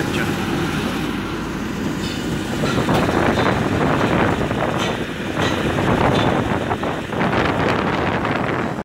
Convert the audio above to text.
Gotcha.